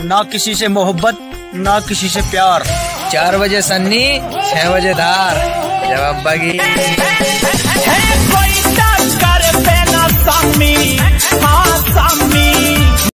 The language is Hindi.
ना किसी से मोहब्बत, ना किसी से प्यार। चार बजे सन्नी, छह बजे धार। जवाब बागी